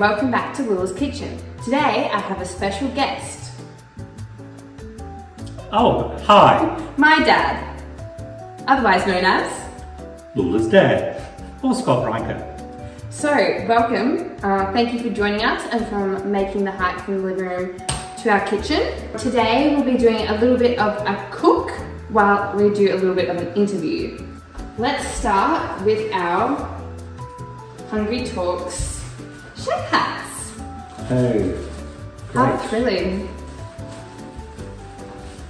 welcome back to Loula's Kitchen. Today I have a special guest, Oh, hi, my dad, otherwise known as. Loula's dad, or Scott Reinke. So, welcome. Uh, thank you for joining us and for making the hike from the living room to our kitchen. Today we'll be doing a little bit of a cook while we do a little bit of an interview. Let's start with our Hungry Talks chef hats. Oh, How thrilling.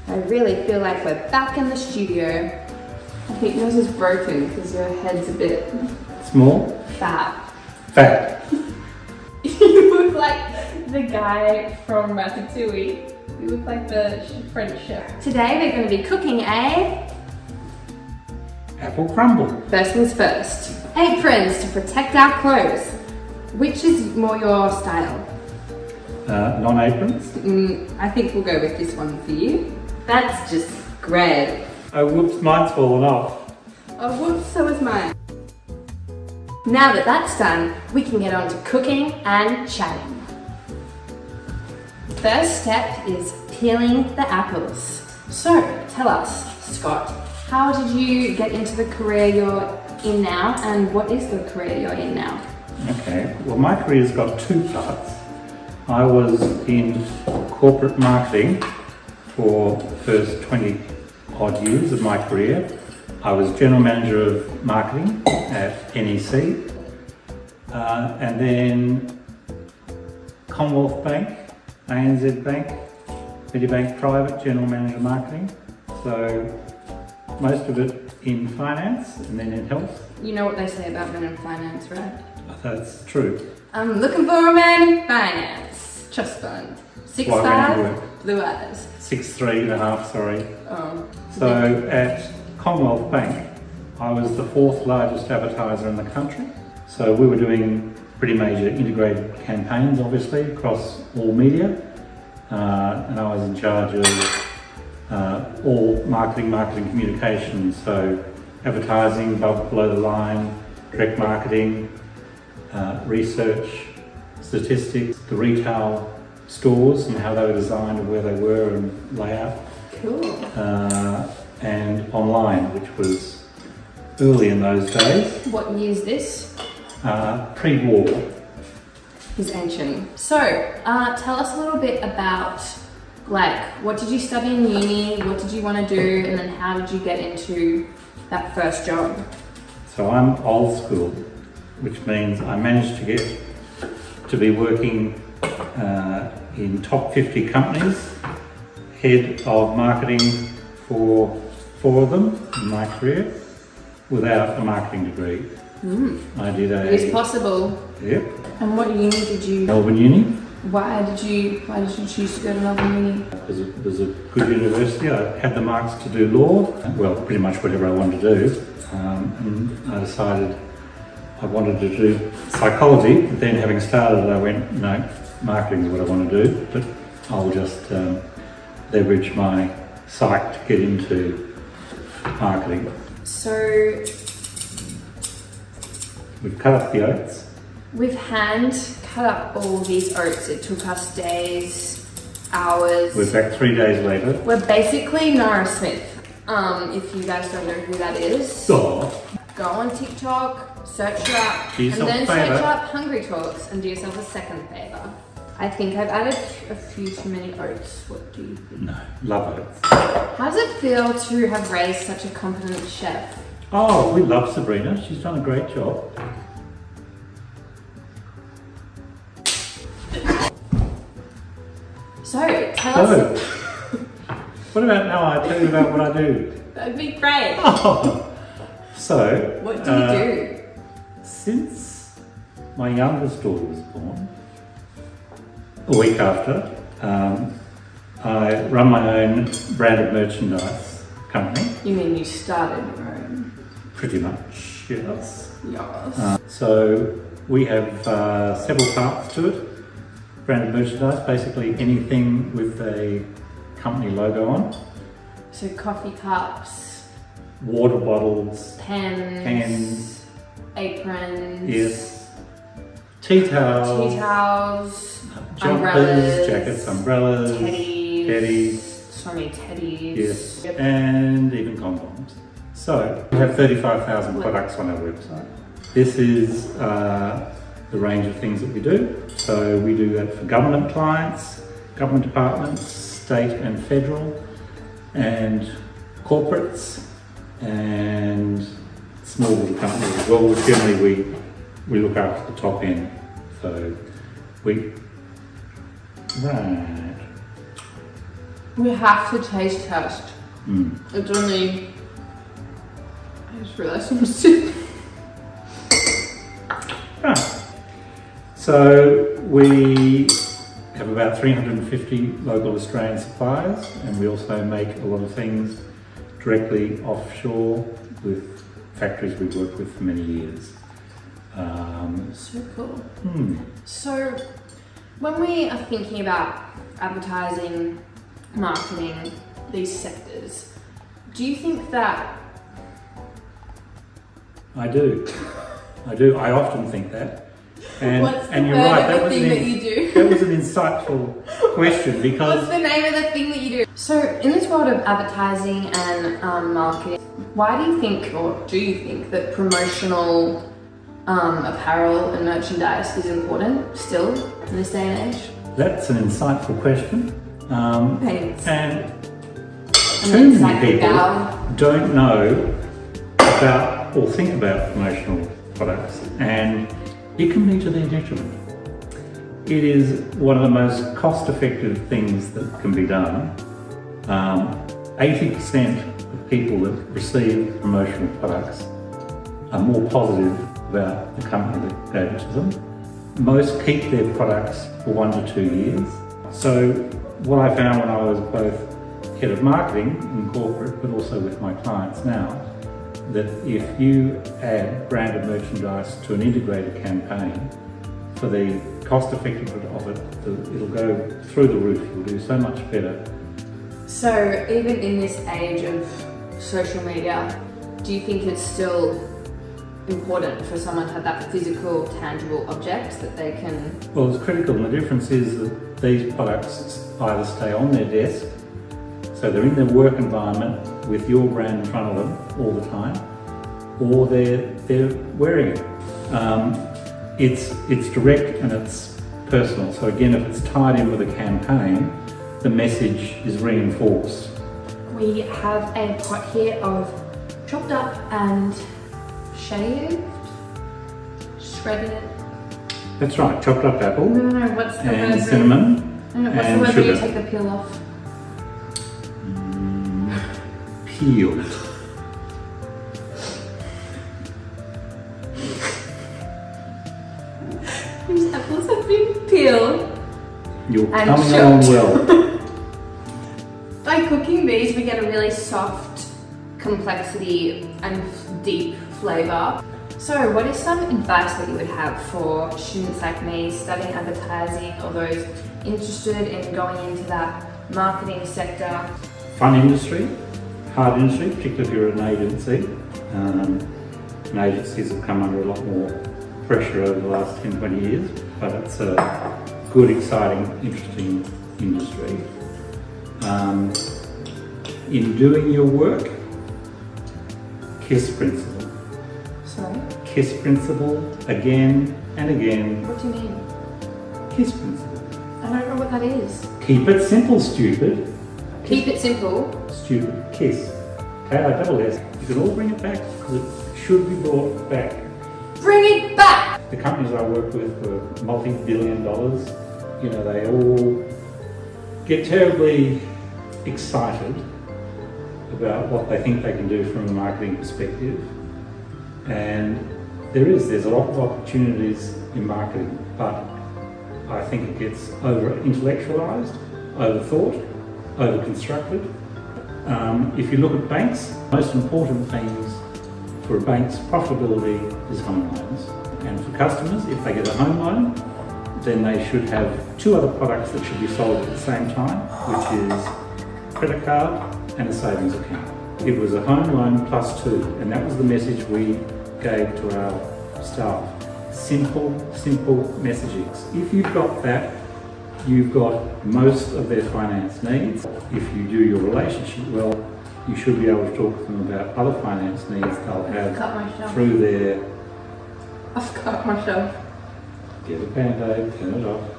I really feel like we're back in the studio. I think yours is broken because your head's a bit Small, fat. fat. you look like the guy from Ratatouille. You look like the French chef. Today we're going to be cooking a Apple crumble. first things first. Aprons to protect our clothes. Which is more your style? Uh, non-aprons. Mm, I think we'll go with this one for you. That's just great. Oh, whoops, mine's fallen off. Oh, whoops, so is mine. Now that that's done, we can get on to cooking and chatting. First step is peeling the apples. So, tell us, Scott, how did you get into the career you're in now and what is the career you're in now? Okay, well my career's got two parts. I was in corporate marketing for the first 20 odd years of my career. I was general manager of marketing at NEC uh, and then Commonwealth Bank, ANZ Bank, Medibank Private General Manager of Marketing. So most of it in finance and then in health. You know what they say about men in finance, right? That's true. I'm looking for a man in finance. Trust fund. Six Why five, blue eyes. Six three and a half, sorry. Oh. So at Commonwealth Bank, I was the fourth largest advertiser in the country. So we were doing pretty major integrated campaigns, obviously, across all media. Uh, and I was in charge of uh, all marketing, marketing communications. So advertising, above, below the line, direct marketing, uh, research, statistics, the retail stores and how they were designed and where they were and layout Cool. uh, and online, which was early in those days, What year is this? uh, pre-war. He's ancient. So, uh, tell us a little bit about, like, what did you study in uni? What did you want to do? And then how did you get into that first job? So I'm old school, which means I managed to get to be working uh, in top 50 companies, head of marketing for four of them in my career, without a marketing degree. I did a It is possible. yep, And what uni did you? Melbourne Uni. Why did you? Why did you choose to go to Melbourne Uni? It was, a, it was a good university. I had the marks to do law, well, pretty much whatever I wanted to do. Um, and I decided I wanted to do psychology, but then having started, I went, no, marketing is what I want to do, but I'll just um, leverage my psych to get into marketing. So We've cut up the oats. we've hand cut up all these oats. It took us days, hours. We're back three days later. We're basically Nara Smith. Um, if you guys don't know who that is. So, Go on TikTok, search her up, Do and then search up Hungry Talks and do yourself a second favour. I think I've added a few too many oats. What do you think? no, love oats. How does it feel to have raised such a competent chef? Oh, we love Sabrina. She's done a great job. So, tell us. What about now I tell you about what I do? That'd be great. Oh, so, What do uh, you do? Since my youngest daughter was born, a week after, um, I run my own branded merchandise company, You mean you started your own? pretty much, yes. Yes. Uh, so we have uh, several parts to it. Branded merchandise, basically anything with a company logo on. so coffee cups, Water bottles, pens, Pens. Aprons. yes, tea towels, tea towels, jumpers, umbrellas, jackets, umbrellas, teddies, teddies. so many teddies. yes, Yep. and even condoms. So we have 35,000 products on our website. This is uh, the range of things that we do. So we do that for government clients, government departments, state and federal, and corporates, and small little companies as well. Generally, we we look after the top end. So we right. We have to taste test. Mm. It's only. I just realised I'm sick. Right. So we have about 350 local Australian suppliers and we also make a lot of things directly offshore with factories we've worked with for many years. Um, So cool. hmm. So, when we are thinking about advertising, marketing, these sectors, do you think that I do. I do. I often think that. And, and you're right, that the was, thing an, that you do? that was an insightful question because. What's the name of the thing that you do? So, in this world of advertising and um, marketing, why do you think, or do you think, that promotional um, apparel and merchandise is important still in this day and age? that's an insightful question. Um, Thanks. and too many people don't know about or think about promotional products and it can be to their detriment. It is one of the most cost effective things that can be done. Um, 80% of people that receive promotional products are more positive about the company that gave it to them. Most keep their products for one to two years. So what I found when I was both head of marketing in corporate, but also with my clients now, that if you add branded merchandise to an integrated campaign, for the cost effectiveness of it, it'll go through the roof. You'll do so much better. So, even in this age of social media, do you think it's still important for someone to have that physical, tangible object that they can? Well, it's critical, and the difference is that these products either stay on their desk, so they're in their work environment with your brand in front of them all the time, or they're they're wearing it. Um, it's it's direct and it's personal. So again, if it's tied in with a campaign, the message is reinforced. We have a pot here of chopped up and shaved, shredded. That's right, chopped up apple No, no, no. What's the and word? cinnamon, No, no, what's and the word where you take the peel off? mm, peeled. These apples have been peeled. You're coming along well. a really soft complexity and deep flavour. So, what is some advice that you would have for students like me studying advertising or those interested in going into that marketing sector? Fun industry, hard industry, particularly if you're an agency. Um, and agencies have come under a lot more pressure over the last 10, 20 years, but it's a good, exciting, interesting industry. Um, in doing your work, KISS principle. Sorry, KISS principle again and again. what do you mean? KISS principle. I don't know what that is. Keep it simple, stupid. Keep it simple. Stupid. KISS. K-I-double-S. You can all bring it back because it should be brought back. Bring it back! The companies I work with were multi-billion dollars. You know, they all get terribly excited about what they think they can do from a marketing perspective. And there is, there's a lot of opportunities in marketing, but I think it gets over intellectualized, overthought, over constructed. Um, if you look at banks, most important things for a bank's profitability is home loans. And for customers, if they get a home loan, then they should have two other products that should be sold at the same time, which is credit card and a savings account. It was a home loan plus two, and that was the message we gave to our staff. simple, simple messaging. If you've got that, you've got most of their finance needs. If you do your relationship well, you should be able to talk to them about other finance needs they'll have through their I've cut myself. get a band-aid, turn it off.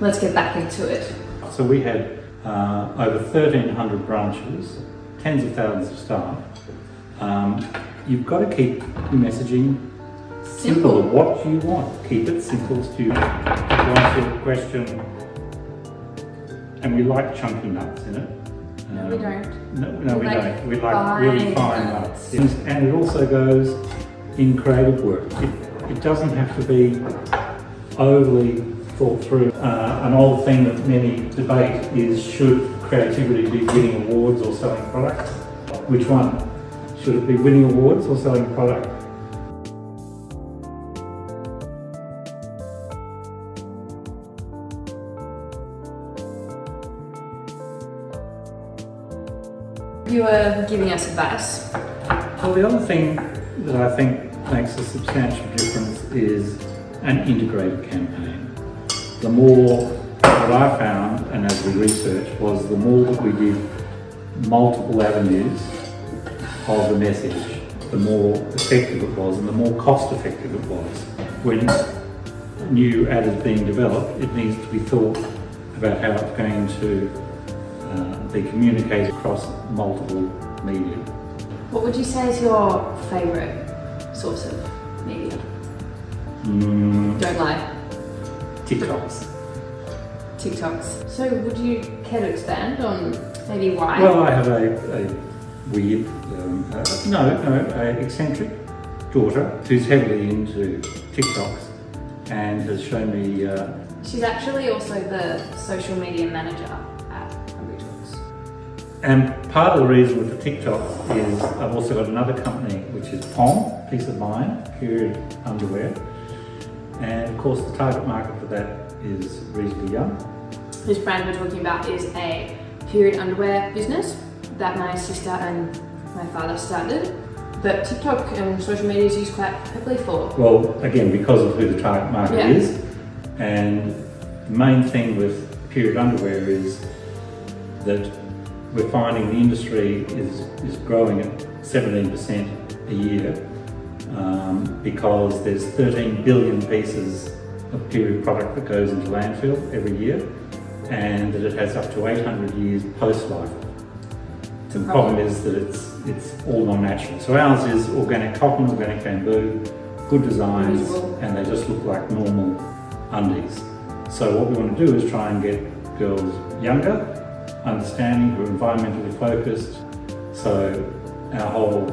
Let's get back into it. So we had uh, over 1,300 branches, tens of thousands of staff. Um, you've got to keep your messaging simple. Simple. What do you want, keep it simple, stupid. To answer your question, and we like chunky nuts in it. No, we Um, don't. No, no We we like don't. We like really fine fine nuts. nuts. And it also goes in creative work. It, it doesn't have to be overly thought through. Uh, an old thing that many debate is should creativity be winning awards or selling products? Which one? Should it be winning awards or selling product? You were giving us advice. Well, the other thing that I think makes a substantial difference is an integrated campaign. The more what I found, and as we researched, was the more that we did multiple avenues of the message, the more effective it was and the more cost effective it was. When new ad is being developed, it needs to be thought about how it's going to uh, be communicated across multiple media. What would you say is your favourite source of media? Mm, Don't lie. TikToks. TikToks. So would you care to expand on maybe why? Well, I have a, a weird, um, uh, no, no, a eccentric daughter who's heavily into TikToks and has shown me. Uh, She's actually also the social media manager at Hungry Talks. and part of the reason with the TikToks is I've also got another company which is POM, Peace of Mind, period underwear. And of course, the target market for that is reasonably young. This brand we're talking about is a period underwear business that my sister and my father started. That TikTok and social media is used quite heavily for. Well, again, because of who the target market Yeah. is, and the main thing with period underwear is that we're finding the industry is, is growing at 17% a year um, because there's 13 billion pieces of period product that goes into landfill every year, and that it has up to 800 years post-life. The problem is that it's it's all non-natural. So ours is organic cotton, organic bamboo, good designs, and they just look like normal undies. So what we want to do is try and get girls younger, understanding, who are environmentally focused. So our whole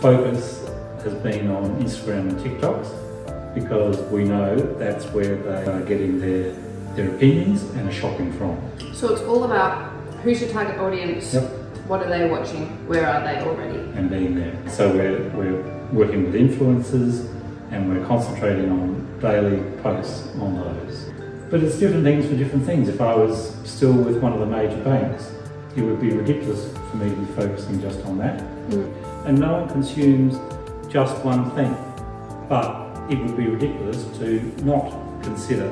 focus has been on Instagram and TikToks because we know that's where they are getting their their opinions and are shopping from. So it's all about who's your target audience, Yep. what are they watching, where are they already. and being there. So we're, we're working with influencers and we're concentrating on daily posts on those. But it's different things for different things. If I was still with one of the major banks, it would be ridiculous for me to be focusing just on that. Mm. And no one consumes just one thing. But it would be ridiculous to not consider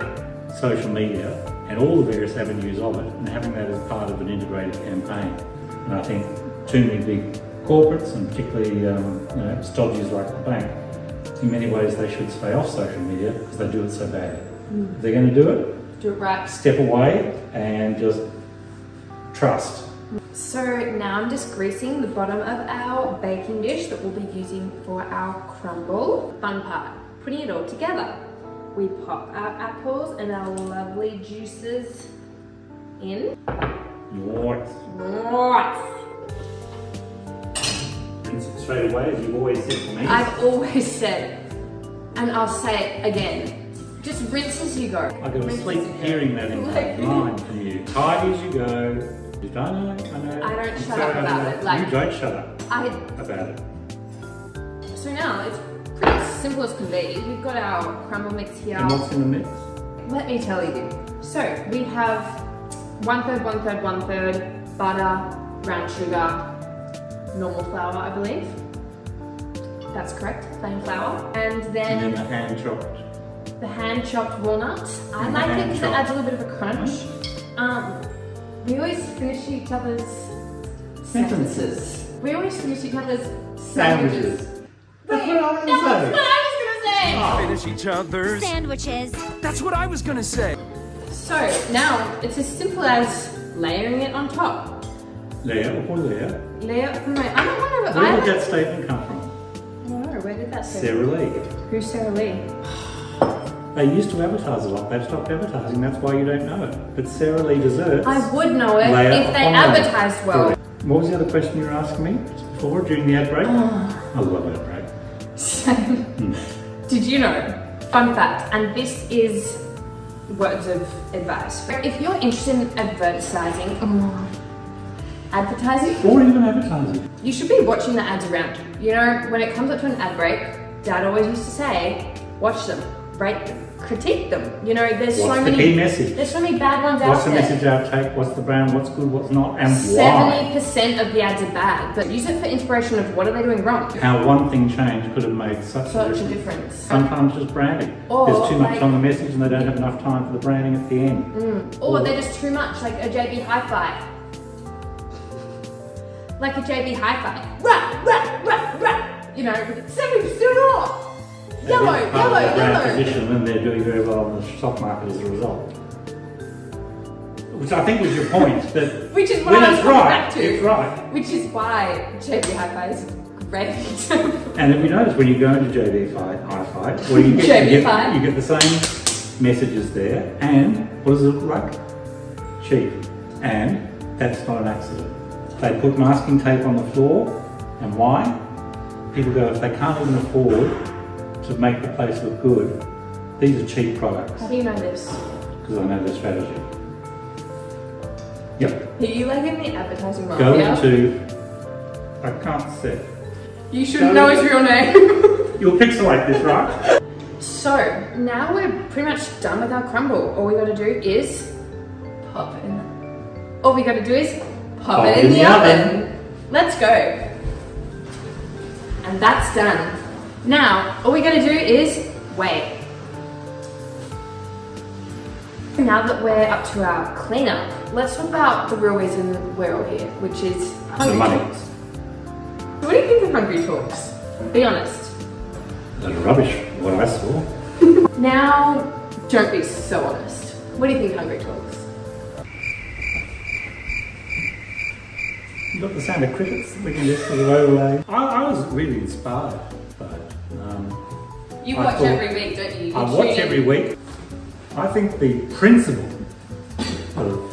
social media and all the various avenues of it and having that as part of an integrated campaign. And I think too many big corporates and particularly um, you know, stodgies like the bank, in many ways they should stay off social media because they do it so badly. If they're going to do it, Do it right. step away and just trust. So now I'm just greasing the bottom of our baking dish that we'll be using for our crumble. Fun part, putting it all together. We pop our apples and our lovely juices in. Right. Rinse straight away, as you've always said to me. I've always said, and I'll say it again, just rinse as you go. I go Rinse sleep as you go. hearing that in my Like- mind from you. Tidy as you go. I know, I know. I don't shut up about it, like- you don't shut up I, about it. so now it's pretty simple as can be. We've got our crumble mix here. And what's in the mix? Let me tell you. So we have one third, one third, one third butter, brown sugar, normal flour, I believe. That's correct, plain flour. And And then then the hand chopped. the hand chopped walnut. I like it because it adds a little bit of a crunch. Um, we always finish each other's sentences. We always finish each other's sandwiches. Sandwiches. That's what I was That's gonna say. I was gonna say. Oh. Finish each other's. Sandwiches. That's what I was gonna say. So now it's as simple as layering it on top. Layer or layer. Layer. No, I don't know. Where I did don't that statement come from? know. Where did that say? Sara Lee. Who's Sara Lee? They used to advertise a lot. They've stopped advertising. That's why you don't know it. But Sara Lee desserts. I would know it if they advertised well. What was the other question you were asking me before during the ad break? Oh. I love ad break. Hmm. Did you know? Fun fact, and this is words of advice. If you're interested in advertising, oh, advertising, Or even advertising. you should be watching the ads around you. You know, when it comes up to an ad break, Dad always used to say, watch them, rate them, critique them. You know, there's What's so the many. key message? There's so many bad ones What's out the there. What's the message outtake? What's the brand? What's good? What's not? And why? Seventy percent of the ads are bad, but use it for inspiration of what are they doing wrong. How one thing changed could have made such, Such a difference. difference. Sometimes just branding. Or, There's too much like- on the message and they don't have enough time for the branding at the end. Mm. Or they're just too much, like a JB Hi-Fi. Like a JB Hi-Fi. Rah, rah, rah, rah. You know, 70% off. Yellow, That is part yellow, brand yellow. position and they're doing very well in the stock market as a result. Which I think was your point, that Which is when it's right, back to. it's right. Which is why JB Hi-Fi is great. And if you notice when you go into JB Fi- Hi-Fi, do you get? You, get you get the same messages there, and what does it look like? Cheap. And that's not an accident. They put masking tape on the floor, and why? People go, if they can't even afford to make the place look good, these are cheap products, How do you know this? because I know their strategy. Yep. Are you like in the advertising Go mafia? into, I can't see. You should Go know his real name. You'll pixelate this, right? So now we're pretty much done with our crumble. All we gotta do is pop it in. All we gotta do is pop, it in, the, oven. Let's go. And that's done. Now, all we're gonna do is wait. Now that we're up to our cleanup, let's talk about the real reason we're all here, which is The hungry money. talks. What do you think of hungry talks? Be honest. That's rubbish, what I saw. Now, don't be so honest. What do you think of Hungry Talks? You got the sound of crickets that we can just sort of overlay. I, I was really inspired by it. Um, You I watch thought- every week, don't you? You I watch in. every week. I think the principle of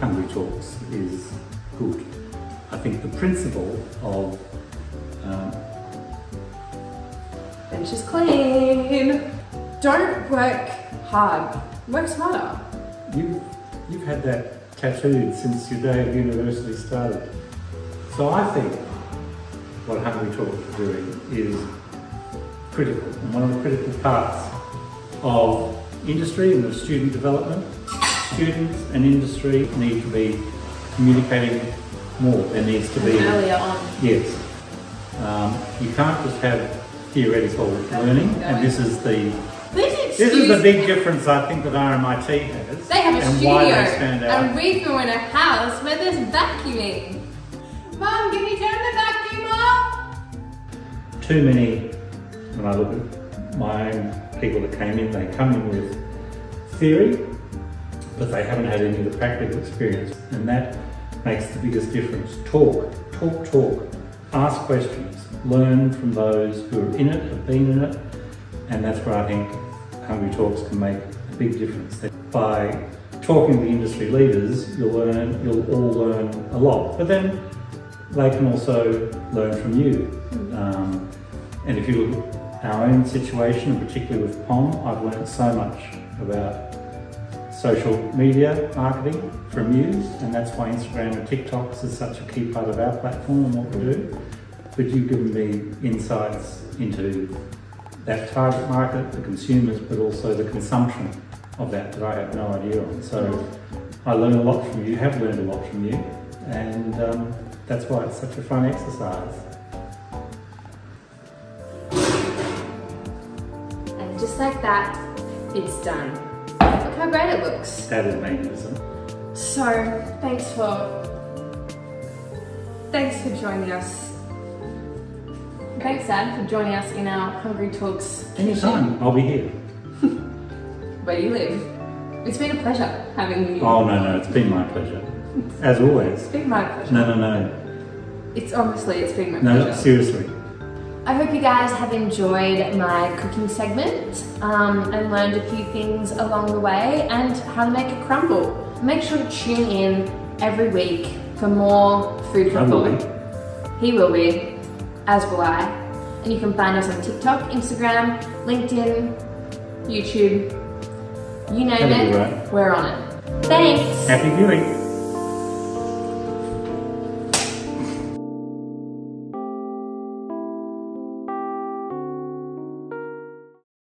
Hungry Talks is good. I think the principle of um, Bench is clean. Don't work hard. Work smarter. you, you've had that tattooed since your day of university started. So I think what Hungry Talks is doing is critical and one of the critical parts of industry and of student development. Students and industry need to be communicating more. There needs to be Earlier on. yes. Um, you can't just have theoretical learning, and this is the this is the big difference I think that RMIT has, They have a and studio, why they stand out. and we in a house where there's vacuuming. Mom, can you turn the vacuum off? too many, when I look at my own people that came in, they come in with theory, but they haven't had any of the practical experience. And that makes the biggest difference. Talk, talk, talk, ask questions, learn from those who are in it, have been in it, and that's where I think Hungry Talks can make a big difference. By talking to the industry leaders, you'll learn, you'll all learn a lot. But then they can also learn from you. Um, and if you our own situation, and particularly with POM, I've learned so much about social media marketing from you, and that's why Instagram and TikToks is such a key part of our platform and what we do. But you've given me insights into that target market, the consumers, but also the consumption of that that I have no idea on. So I learn a lot from you, have learned a lot from you, and um, that's why it's such a fun exercise. Just like that, it's done. Look how great it looks. That is magnificent. So, thanks for thanks for joining us. Thanks, Dad, for joining us in our Hungry Talks. Anytime, I'll be here. Where you live. It's been a pleasure having you. Oh, no, no, it's been my pleasure. As always. It's been my pleasure. No, no, no. It's honestly, it's been my No, pleasure. No, seriously. I hope you guys have enjoyed my cooking segment um, and learned a few things along the way and how to make a crumble. Make sure to tune in every week for more food for thought. He will be, as will I. And you can find us on TikTok, Instagram, LinkedIn, YouTube, you name That'll it, right. we're on it. Thanks! Happy viewing.